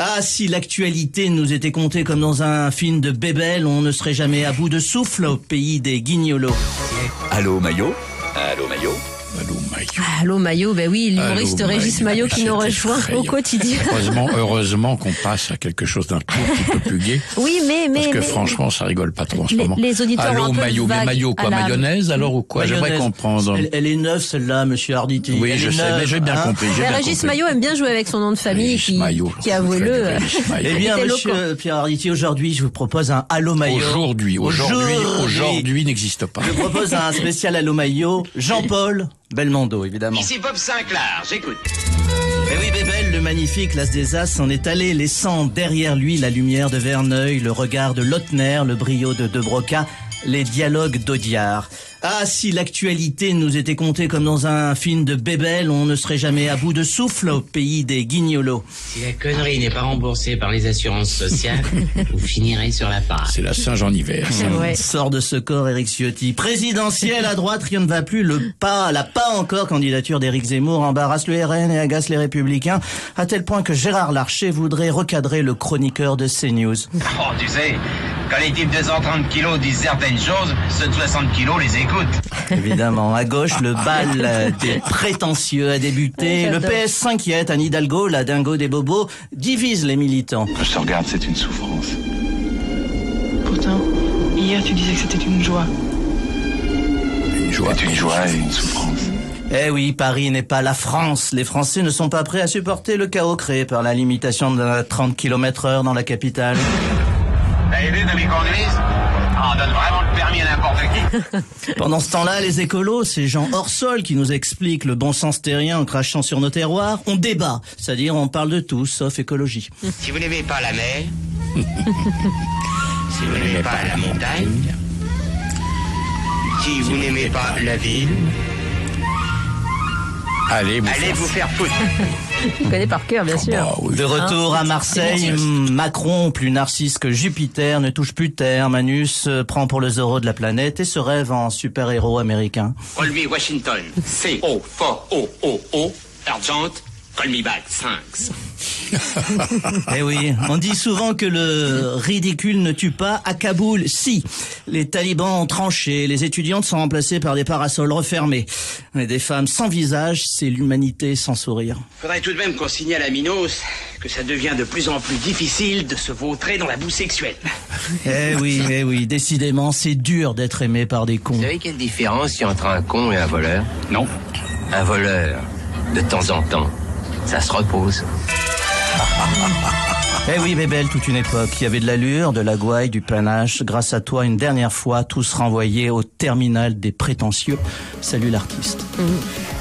Ah, si l'actualité nous était comptée comme dans un film de Bébel, on ne serait jamais à bout de souffle au pays des guignolos. Allô Maillot Allô Maillot Allô, Maillot. Allô Maillot, ben oui, l'humoriste Allô, Régis Maillot. Qui nous rejoint au quotidien. Heureusement, heureusement qu'on passe à quelque chose d'un tout petit peu plus gai. Oui, mais mais Parce que mais- franchement, ça rigole pas trop en ce Les- moment. les auditeurs ont Allô, un peu maillot, mais maillot quoi la- Mayonnaise alors ou quoi? J'aimerais comprendre. Elle, elle est neuve celle-là, monsieur Arditi. Oui, Elle je sais, neuve, mais j'ai bien hein. compris. bien Régis compris. Maillot aime bien jouer avec son nom de famille Régis qui, Maillot, qui Maillot. Eh bien, monsieur Pierre Arditi, aujourd'hui, je vous propose un Allo Maillot. Aujourd'hui, aujourd'hui, aujourd'hui n'existe pas. Je propose un spécial Allo Maillot. Jean-Paul Belmondo, évidemment. Ici Bob Sinclair, j'écoute. Eh oui, Bébel, le magnifique, l'as des As, s'en est allé, laissant derrière lui la lumière de Verneuil, le regard de Lautner, le brio de De Broca, les dialogues d'Audiard. Ah, si l'actualité nous était comptée comme dans un film de Bébel, on ne serait jamais à bout de souffle au pays des guignolos. Si la connerie n'est pas remboursée par les assurances sociales, vous finirez sur la paille. C'est la Saint-Jean-Hiver. ça. Ouais. Sort de ce corps Éric Ciotti. Présidentiel à droite, rien ne va plus. Le pas, la pas encore candidature d'Éric Zemmour embarrasse le RN et agace les Républicains, à tel point que Gérard Larcher voudrait recadrer le chroniqueur de CNews. Oh, tu sais, quand les types de 130 kilos disent certaines choses, ceux de 60 kilos les écoutent. Évidemment, à gauche, le bal euh, des prétentieux a débuté. Le. PS s'inquiète. Anne Hidalgo, la dingo des bobos, divise les militants. Quand je te regarde, c'est une souffrance. Pourtant, hier tu disais que c'était une joie. Une joie. C'est une joie et une souffrance. Eh oui, Paris n'est pas la France. Les Français ne sont pas prêts à supporter le chaos créé par la limitation de 30 km heure dans la capitale. T'as aidé de mes conduise Ah, on donne vraiment le permis à n'importe qui. Pendant ce temps-là, les écolos, ces gens hors sol qui nous expliquent le bon sens terrien en crachant sur nos terroirs, on débat. C'est-à-dire, on parle de tout, sauf écologie. Si vous n'aimez pas la mer, si vous n'aimez pas la montagne, si vous n'aimez pas la ville, Allez, vous allez faire vous faire foutre. Il connaît par cœur, bien sûr. Ah oui. De retour à Marseille, Macron, plus narcisse que Jupiter, ne touche plus terre. Manus euh, prend pour le Zorro de la planète et se rêve en super-héros américain. Call me Washington. C O for O O O. Urgent. Call me back. Thanks. Eh oui, on dit souvent que le ridicule ne tue pas. À Kaboul, si. Les talibans ont tranché, les étudiantes sont remplacées par des parasols refermés. Et des femmes sans visage, c'est l'humanité sans sourire. Faudrait tout de même qu'on signale à Minos que ça devient de plus en plus difficile de se vautrer dans la boue sexuelle. Eh oui, eh oui, décidément, c'est dur d'être aimé par des cons. Vous savez quelle différence il y a entre un con et un voleur? Non. Un voleur, de temps en temps, ça se repose. Eh oui, Bébel, toute une époque. Il y avait de l'allure, de la gouaille, du panache. Grâce à toi, une dernière fois, tous renvoyés au terminal des prétentieux. Salut l'artiste. Mhm.